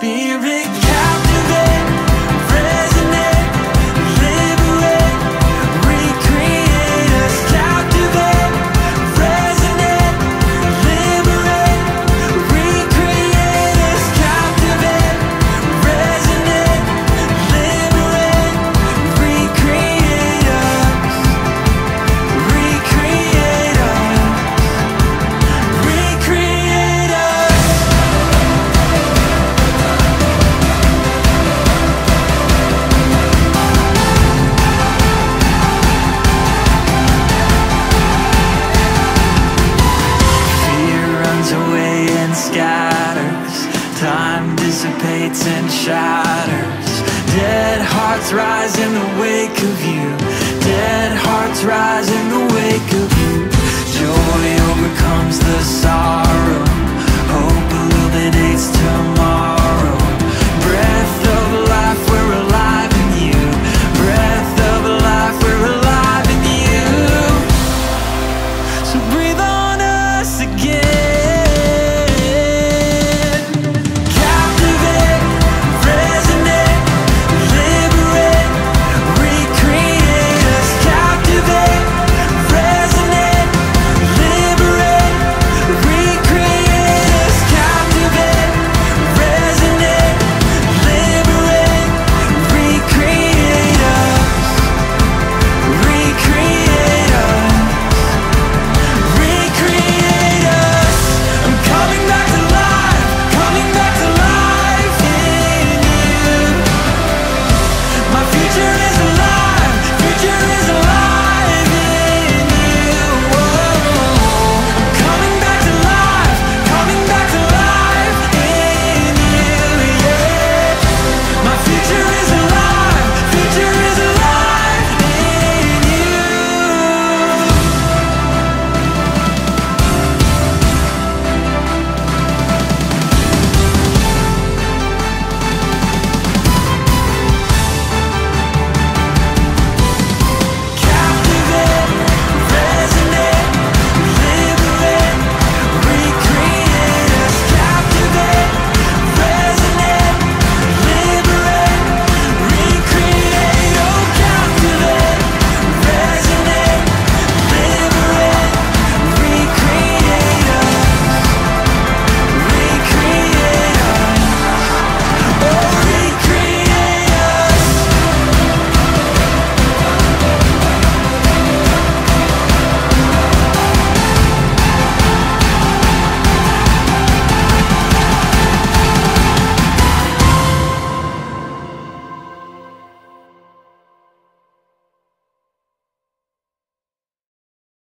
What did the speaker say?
spirit. scatters. Time dissipates and shatters. Dead hearts rise in the wake of you. Dead hearts rise in the wake of you